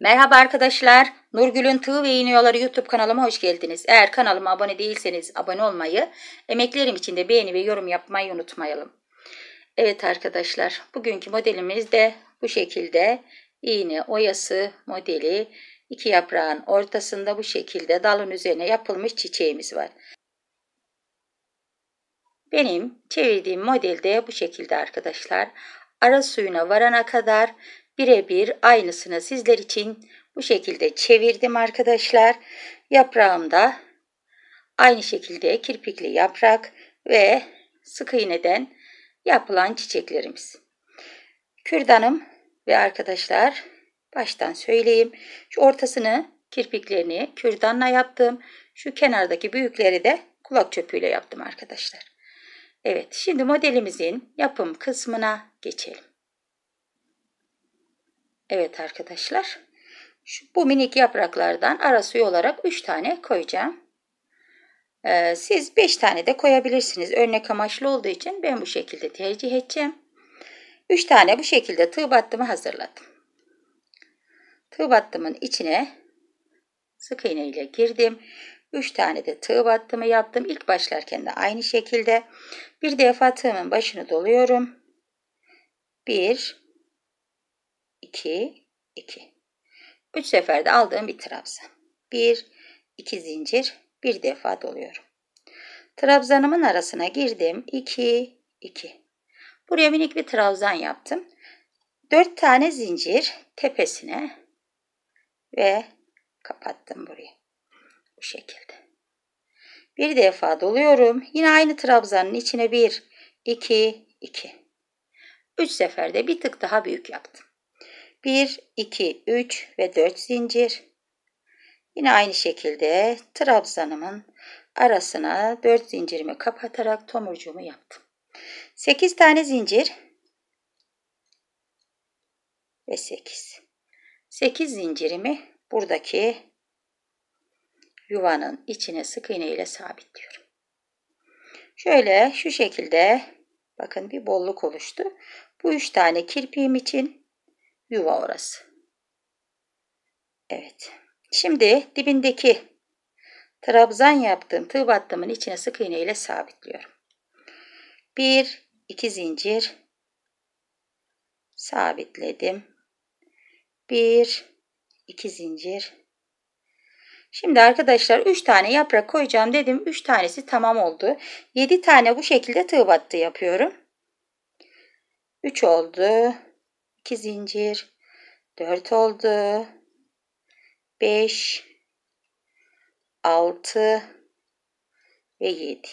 Merhaba arkadaşlar. Nurgül'ün Tığ ve İğniyoları YouTube kanalıma hoş geldiniz. Eğer kanalıma abone değilseniz abone olmayı, emeklerim için de beğeni ve yorum yapmayı unutmayalım. Evet arkadaşlar, bugünkü modelimiz de bu şekilde iğne oyası modeli. iki yaprağın ortasında bu şekilde dalın üzerine yapılmış çiçeğimiz var. Benim çevirdiğim modelde bu şekilde arkadaşlar. Ara suyuna varana kadar birebir aynısını sizler için bu şekilde çevirdim arkadaşlar. Yaprağımda aynı şekilde kirpikli yaprak ve sık iğneden yapılan çiçeklerimiz. Kürdanım ve arkadaşlar baştan söyleyeyim. Şu ortasını kirpiklerini kürdanla yaptım. Şu kenardaki büyükleri de kulak çöpüyle yaptım arkadaşlar. Evet şimdi modelimizin yapım kısmına geçelim. Evet arkadaşlar. Şu, bu minik yapraklardan ara suyu olarak 3 tane koyacağım. Ee, siz 5 tane de koyabilirsiniz. Örnek amaçlı olduğu için ben bu şekilde tercih edeceğim. 3 tane bu şekilde tığ battımı hazırladım. Tığ battımın içine sık iğne ile girdim. 3 tane de tığ battımı yaptım. İlk başlarken de aynı şekilde bir defa tığımın başını doluyorum. 1 2 2 3 seferde aldığım bir trabzan. 1 2 zincir bir defa doluyorum. Trabzanımın arasına girdim. 2 2 Buraya minik bir trabzan yaptım. 4 tane zincir tepesine ve kapattım burayı. Bu şekilde. Bir defa doluyorum. Yine aynı trabzanın içine 1 2 2 3 seferde bir tık daha büyük yaptım. 1, 2, 3 ve 4 zincir. Yine aynı şekilde trabzanımın arasına 4 zincirimi kapatarak tomurcuğumu yaptım. 8 tane zincir ve 8. 8 zincirimi buradaki yuvanın içine sık iğne ile sabitliyorum. Şöyle şu şekilde bakın bir bolluk oluştu. Bu üç tane kirpiğim için yuva orası. Evet. Şimdi dibindeki trabzan yaptığım tığ battımın içine sık iğne ile sabitliyorum. Bir, iki zincir sabitledim. Bir, iki zincir. Şimdi arkadaşlar 3 tane yaprak koyacağım dedim. 3 tanesi tamam oldu. 7 tane bu şekilde tığ battı yapıyorum. 3 oldu. 2 zincir, 4 oldu. 5 6 ve 7.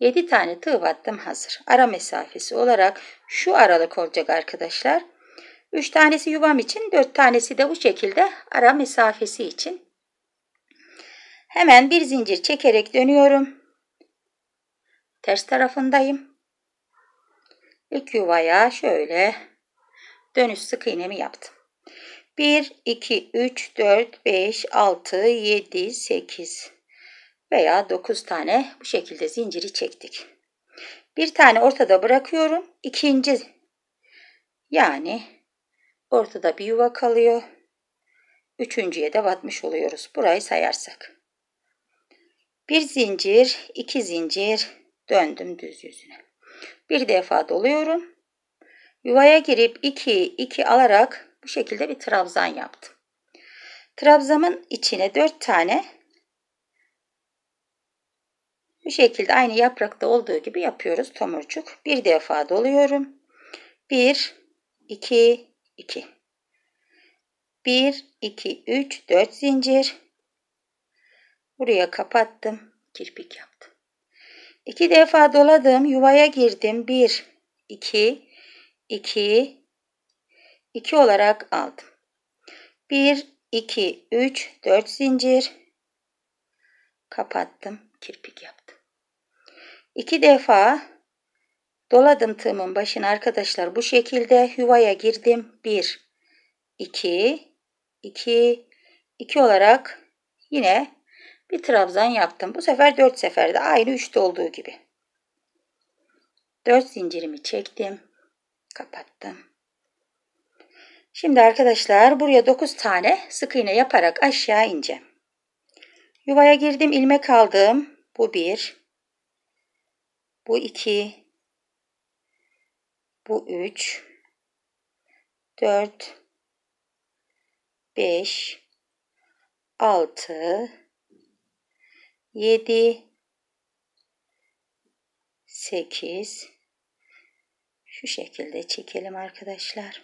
7 tane tığ battım hazır. Ara mesafesi olarak şu aralık olacak arkadaşlar. 3 tanesi yuvam için, 4 tanesi de bu şekilde ara mesafesi için. Hemen bir zincir çekerek dönüyorum. Ters tarafındayım. İlk yuvaya şöyle dönüş sık iğnemi yaptım. 1, 2, 3, 4, 5, 6, 7, 8 veya 9 tane bu şekilde zinciri çektik. Bir tane ortada bırakıyorum. İkinci yani ortada bir yuva kalıyor. Üçüncüye de batmış oluyoruz. Burayı sayarsak. Bir zincir, iki zincir döndüm düz yüzüne. Bir defa doluyorum. Yuvaya girip 2 2 alarak bu şekilde bir trabzan yaptım. Trabzamın içine 4 tane bu şekilde aynı yaprakta olduğu gibi yapıyoruz tomurcuk. Bir defa doluyorum. 1 2 2 1 2 3 4 zincir. Buraya kapattım. Kirpik yaptım. İki defa doladım. Yuvaya girdim. Bir, iki, iki, iki olarak aldım. Bir, iki, üç, dört zincir. Kapattım. Kirpik yaptım. İki defa doladım tığımın başına arkadaşlar. Bu şekilde yuvaya girdim. Bir, iki, iki, iki olarak yine bir trabzan yaptım. Bu sefer 4 seferde aynı 3'te olduğu gibi. 4 zincirimi çektim. Kapattım. Şimdi arkadaşlar buraya 9 tane sık iğne yaparak aşağı ineceğim. Yuvaya girdim, ilmek aldım. Bu bir. Bu iki. Bu üç. Dört. Beş. Altı. Yedi. Sekiz. Şu şekilde çekelim arkadaşlar.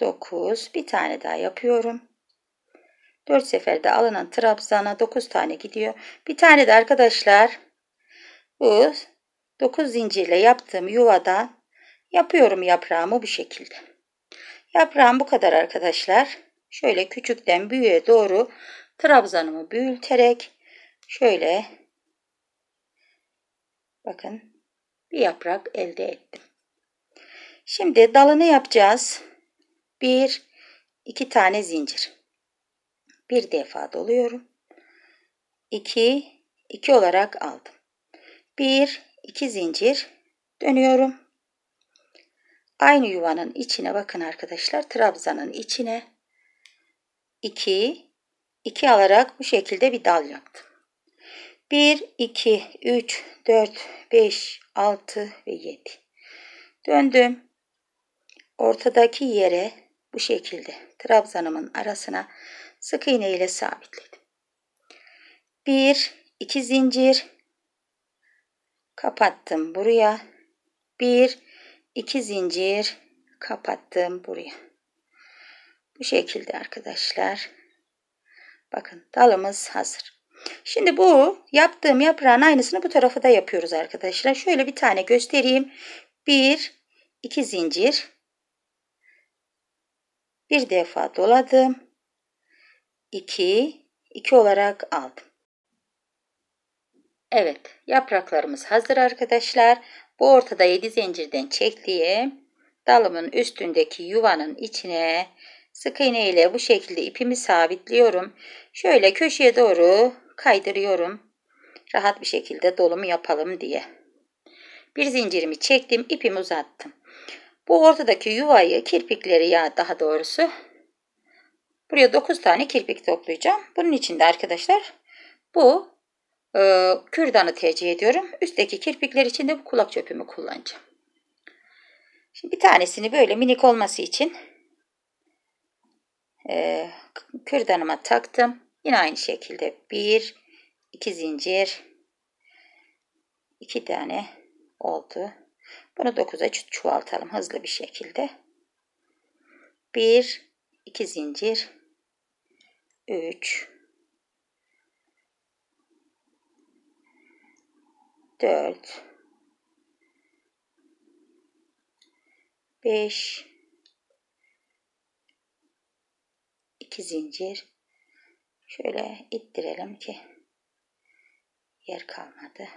9. Bir tane daha yapıyorum. 4 seferde alınan trabzana 9 tane gidiyor. Bir tane de arkadaşlar bu 9 zincirle yaptığım yuvada yapıyorum yaprağımı bu şekilde. Yaprağım bu kadar arkadaşlar. Şöyle küçükten büyüğe doğru trabzanımı büyüterek şöyle bakın bir yaprak elde ettim. Şimdi dalını yapacağız. Bir, iki tane zincir. Bir defa doluyorum. İki, iki olarak aldım. Bir, iki zincir dönüyorum. Aynı yuvanın içine bakın arkadaşlar. Trabzanın içine iki, iki alarak bu şekilde bir dal yaptım. 1, 2, 3, 4, 5, 6 ve 7. Döndüm. Ortadaki yere bu şekilde trabzanımın arasına sık iğne ile sabitledim. 1, 2 zincir kapattım buraya. 1, 2 zincir kapattım buraya. Bu şekilde arkadaşlar. Bakın dalımız hazır. Şimdi bu yaptığım yaprağın aynısını bu tarafa da yapıyoruz arkadaşlar. Şöyle bir tane göstereyim. 1, 2 zincir bir defa doladım. 2, 2 olarak aldım. Evet, yapraklarımız hazır arkadaşlar. Bu ortada 7 zincirden çektiğim dalımın üstündeki yuvanın içine sık iğne ile bu şekilde ipimi sabitliyorum. Şöyle köşeye doğru kaydırıyorum. Rahat bir şekilde dolumu yapalım diye. Bir zincirimi çektim, ipimi uzattım. Bu ortadaki yuvayı, kirpikleri ya daha doğrusu buraya 9 tane kirpik toplayacağım. Bunun için de arkadaşlar bu e, kürdanı tercih ediyorum. Üstteki kirpikler için de bu kulak çöpümü kullanacağım. Şimdi bir tanesini böyle minik olması için e, kürdanıma taktım. Yine aynı şekilde bir, iki zincir, iki tane oldu. Bunu 9'a çoğaltalım hızlı bir şekilde. 1 2 zincir 3 4 5 2 zincir şöyle ittirelim ki yer kalmadı.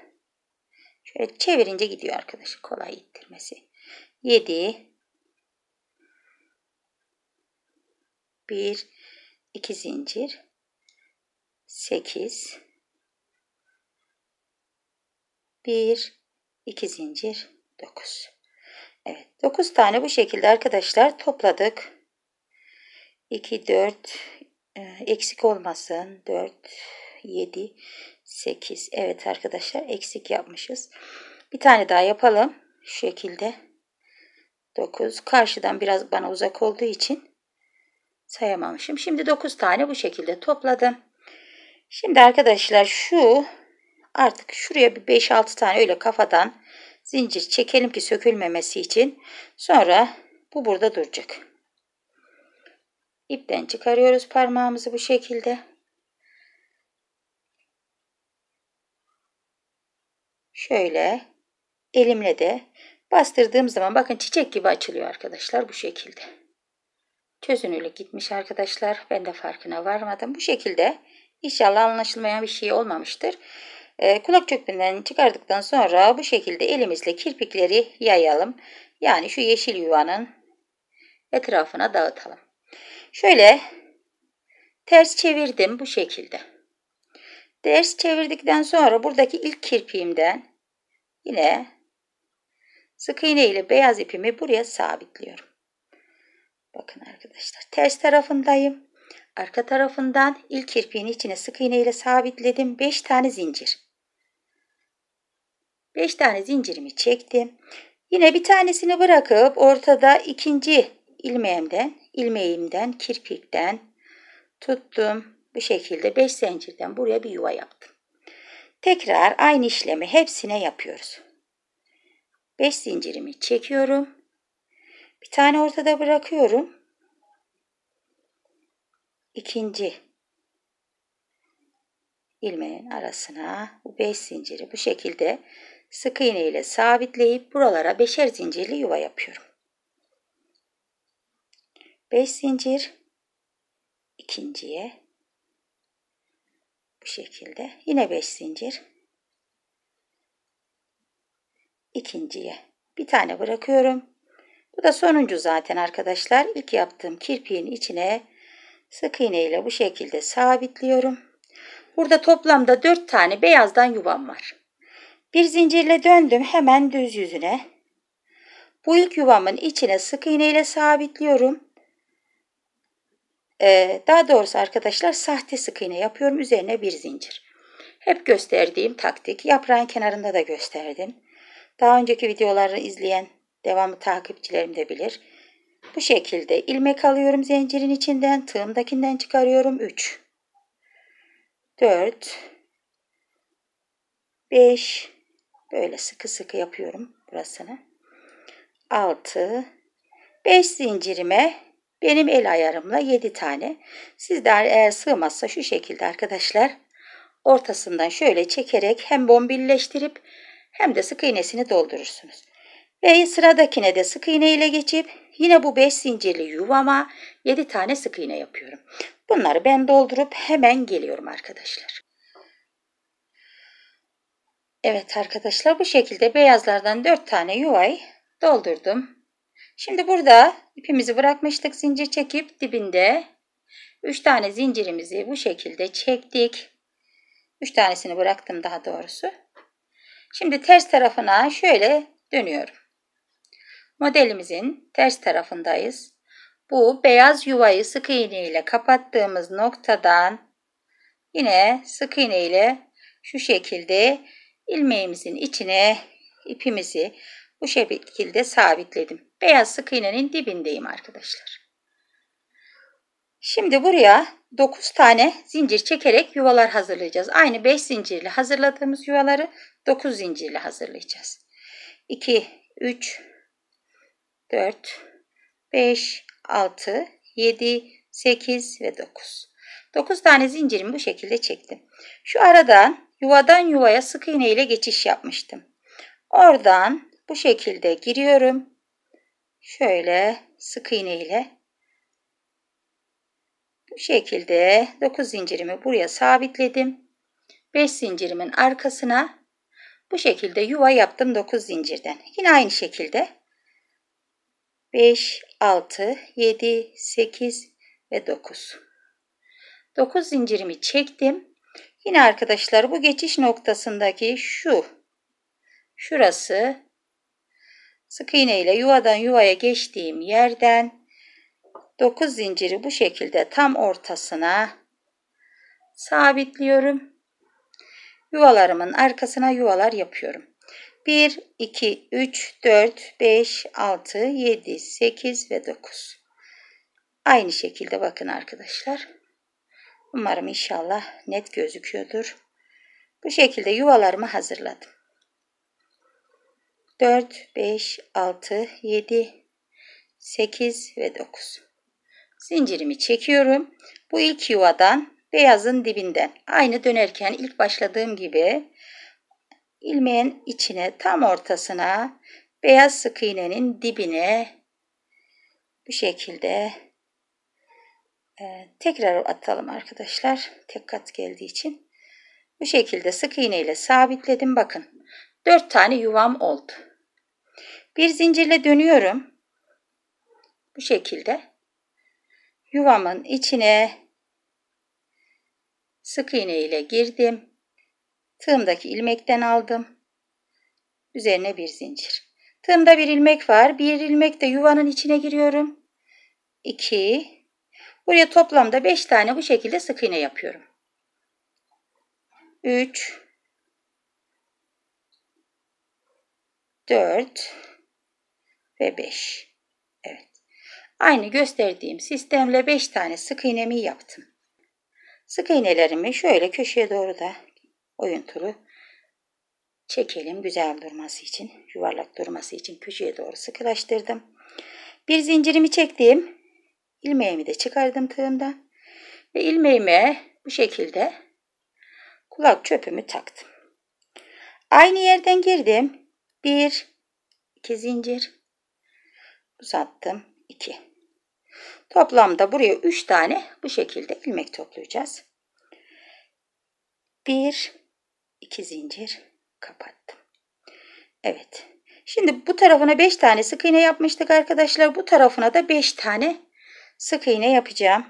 Şöyle çevirince gidiyor arkadaşlar. Kolay ittirmesi. 7 1 2 zincir 8 1 2 zincir 9 Evet 9 tane bu şekilde arkadaşlar topladık 2 4 e, eksik olmasın 4 7 8 Evet arkadaşlar eksik yapmışız. Bir tane daha yapalım. Şu şekilde. 9. Karşıdan biraz bana uzak olduğu için sayamamışım. Şimdi 9 tane bu şekilde topladım. Şimdi arkadaşlar şu artık şuraya bir 5-6 tane öyle kafadan zincir çekelim ki sökülmemesi için. Sonra bu burada duracak. İpten çıkarıyoruz parmağımızı bu şekilde. şöyle elimle de bastırdığım zaman bakın çiçek gibi açılıyor arkadaşlar bu şekilde. Çözünürlük gitmiş arkadaşlar. Ben de farkına varmadım. Bu şekilde inşallah anlaşılmayan bir şey olmamıştır. Ee, kulak çöpünden çıkardıktan sonra bu şekilde elimizle kirpikleri yayalım. Yani şu yeşil yuvanın etrafına dağıtalım. Şöyle ters çevirdim bu şekilde. Ters çevirdikten sonra buradaki ilk kirpiğimden Yine sık iğne ile beyaz ipimi buraya sabitliyorum. Bakın arkadaşlar ters tarafındayım. Arka tarafından ilk kirpiğin içine sık iğne ile sabitledim. 5 tane zincir. 5 tane zincirimi çektim. Yine bir tanesini bırakıp ortada ikinci ilmeğimden, ilmeğimden, kirpikten tuttum. Bu şekilde 5 zincirden buraya bir yuva yaptım. Tekrar aynı işlemi hepsine yapıyoruz. 5 zincirimi çekiyorum. Bir tane ortada bırakıyorum. İkinci ilmeğin arasına bu 5 zinciri bu şekilde sık iğne ile sabitleyip buralara beşer zincirli yuva yapıyorum. 5 zincir ikinciye bu şekilde yine 5 zincir ikinciye bir tane bırakıyorum. Bu da sonuncu zaten arkadaşlar. İlk yaptığım kirpiğin içine sık iğne ile bu şekilde sabitliyorum. Burada toplamda 4 tane beyazdan yuvam var. Bir zincirle döndüm hemen düz yüzüne. Bu ilk yuvamın içine sık iğne ile sabitliyorum. Ee, daha doğrusu arkadaşlar sahte sık iğne yapıyorum. Üzerine bir zincir. Hep gösterdiğim taktik. Yaprağın kenarında da gösterdim. Daha önceki videoları izleyen devamlı takipçilerim de bilir. Bu şekilde ilmek alıyorum zincirin içinden. Tığımdakinden çıkarıyorum. 3 4 5 böyle sıkı sıkı yapıyorum burasını. 6 5 zincirime benim el ayarımla 7 tane. Sizler eğer sığmazsa şu şekilde arkadaşlar ortasından şöyle çekerek hem bombilleştirip hem de sık iğnesini doldurursunuz. Ve sıradakine de sık iğne ile geçip yine bu 5 zincirli yuvama 7 tane sık iğne yapıyorum. Bunları ben doldurup hemen geliyorum arkadaşlar. Evet arkadaşlar bu şekilde beyazlardan 4 tane yuvayı doldurdum. Şimdi burada ipimizi bırakmıştık zincir çekip dibinde 3 tane zincirimizi bu şekilde çektik. 3 tanesini bıraktım daha doğrusu. Şimdi ters tarafına şöyle dönüyorum. Modelimizin ters tarafındayız. Bu beyaz yuvayı sık iğne ile kapattığımız noktadan yine sık iğne ile şu şekilde ilmeğimizin içine ipimizi bu şekilde sabitledim. Beyaz sık iğnenin dibindeyim arkadaşlar. Şimdi buraya 9 tane zincir çekerek yuvalar hazırlayacağız. Aynı 5 zincirli hazırladığımız yuvaları 9 zincirli hazırlayacağız. 2, 3, 4, 5, 6, 7, 8 ve 9. 9 tane zincirimi bu şekilde çektim. Şu aradan yuvadan yuvaya sık iğne ile geçiş yapmıştım. Oradan bu şekilde giriyorum. Şöyle sık iğne ile bu şekilde 9 zincirimi buraya sabitledim. 5 zincirimin arkasına bu şekilde yuva yaptım 9 zincirden. Yine aynı şekilde 5, 6, 7, 8 ve 9. 9 zincirimi çektim. Yine arkadaşlar bu geçiş noktasındaki şu şurası sık iğne ile yuvadan yuvaya geçtiğim yerden 9 zinciri bu şekilde tam ortasına sabitliyorum. Yuvalarımın arkasına yuvalar yapıyorum. 1, 2, 3, 4, 5, 6, 7, 8 ve 9. Aynı şekilde bakın arkadaşlar. Umarım inşallah net gözüküyordur. Bu şekilde yuvalarımı hazırladım. 4, 5, 6, 7, 8 ve 9. Zincirimi çekiyorum. Bu ilk yuvadan beyazın dibinden aynı dönerken ilk başladığım gibi ilmeğin içine tam ortasına beyaz sık iğnenin dibine bu şekilde e, tekrar atalım arkadaşlar. Tek kat geldiği için. Bu şekilde sık iğne ile sabitledim. Bakın 4 tane yuvam oldu. Bir zincirle dönüyorum. Bu şekilde yuvamın içine sık iğne ile girdim. Tığımdaki ilmekten aldım. Üzerine bir zincir. Tığımda bir ilmek var. Bir ilmek de yuvanın içine giriyorum. 2 Buraya toplamda 5 tane bu şekilde sık iğne yapıyorum. 3 4 ve 5. Evet. Aynı gösterdiğim sistemle 5 tane sık iğnemi yaptım. Sık iğnelerimi şöyle köşeye doğru da oyuntulu çekelim güzel durması için, yuvarlak durması için köşeye doğru sıkılaştırdım. Bir zincirimi çektim. ilmeğimi de çıkardım tığımdan. Ve ilmeğime bu şekilde kulak çöpümü taktım. Aynı yerden girdim. Bir, iki zincir uzattım. iki. Toplamda buraya üç tane bu şekilde ilmek toplayacağız. Bir, iki zincir kapattım. Evet. Şimdi bu tarafına 5 tane sık iğne yapmıştık arkadaşlar. Bu tarafına da 5 tane sık iğne yapacağım.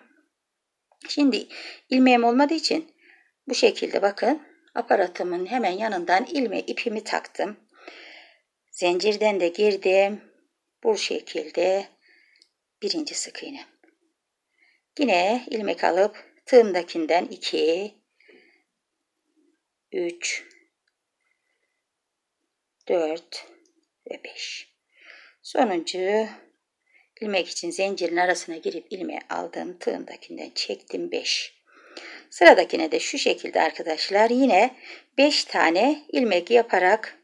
Şimdi ilmeğim olmadığı için bu şekilde bakın aparatımın hemen yanından ilme ipimi taktım. Zincirden de girdim. Bu şekilde birinci sık iğne. Yine ilmek alıp tığımdakinden 2 3 4 ve 5. Sonuncu ilmek için zincirin arasına girip ilmeği aldım. Tığımdakinden çektim 5. Sıradakine de şu şekilde arkadaşlar yine 5 tane ilmek yaparak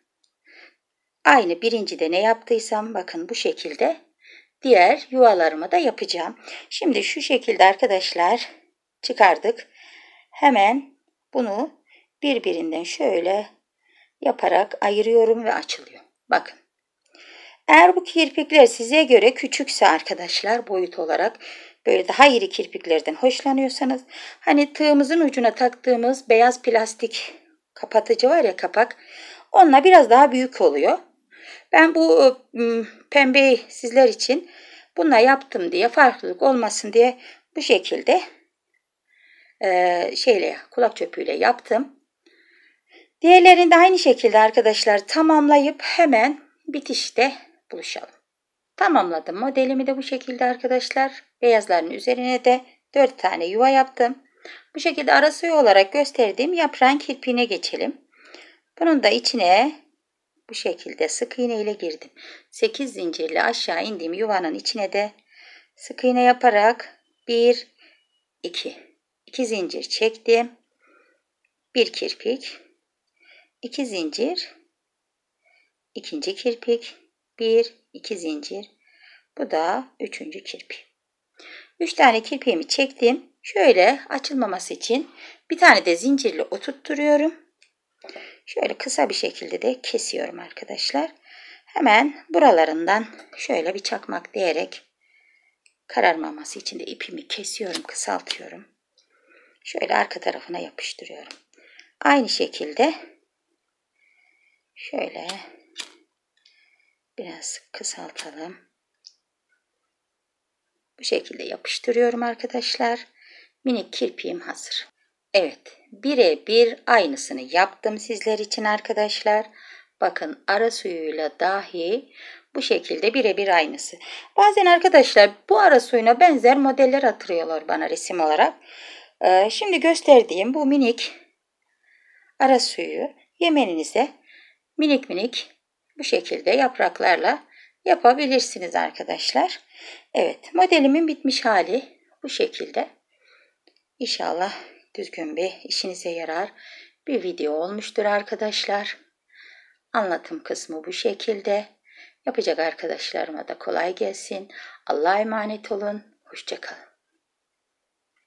aynı birincide ne yaptıysam bakın bu şekilde diğer yuvalarımı da yapacağım. Şimdi şu şekilde arkadaşlar çıkardık. Hemen bunu birbirinden şöyle yaparak ayırıyorum ve açılıyor. Bakın. Eğer bu kirpikler size göre küçükse arkadaşlar boyut olarak böyle daha iri kirpiklerden hoşlanıyorsanız hani tığımızın ucuna taktığımız beyaz plastik kapatıcı var ya kapak onunla biraz daha büyük oluyor. Ben bu ıı, pembeyi sizler için bununla yaptım diye farklılık olmasın diye bu şekilde e, şeyle kulak çöpüyle yaptım. Diğerlerini de aynı şekilde arkadaşlar tamamlayıp hemen bitişte buluşalım. Tamamladım modelimi de bu şekilde arkadaşlar. Beyazların üzerine de 4 tane yuva yaptım. Bu şekilde arası olarak gösterdiğim yaprağın kirpiğine geçelim. Bunun da içine bu şekilde sık iğne ile girdim. 8 zincirle aşağı indiğim yuvanın içine de sık iğne yaparak 1 2 2 zincir çektim. Bir kirpik 2 zincir, ikinci kirpik, 1, 2 zincir. Bu da üçüncü kirpik. 3 tane kirpiğimi çektim. Şöyle açılmaması için bir tane de zincirle oturtturuyorum. Şöyle kısa bir şekilde de kesiyorum arkadaşlar. Hemen buralarından şöyle bir çakmak diyerek kararmaması için de ipimi kesiyorum, kısaltıyorum. Şöyle arka tarafına yapıştırıyorum. Aynı şekilde Şöyle biraz kısaltalım. Bu şekilde yapıştırıyorum arkadaşlar. Minik kirpiğim hazır. Evet birebir aynısını yaptım sizler için arkadaşlar. Bakın ara suyuyla dahi bu şekilde birebir aynısı. Bazen arkadaşlar bu ara suyuna benzer modeller atıyorlar bana resim olarak. Ee, şimdi gösterdiğim bu minik ara suyu yemeninize minik minik bu şekilde yapraklarla yapabilirsiniz arkadaşlar. Evet modelimin bitmiş hali bu şekilde. İnşallah düzgün bir işinize yarar bir video olmuştur arkadaşlar. Anlatım kısmı bu şekilde. Yapacak arkadaşlarıma da kolay gelsin. Allah'a emanet olun. Hoşçakalın.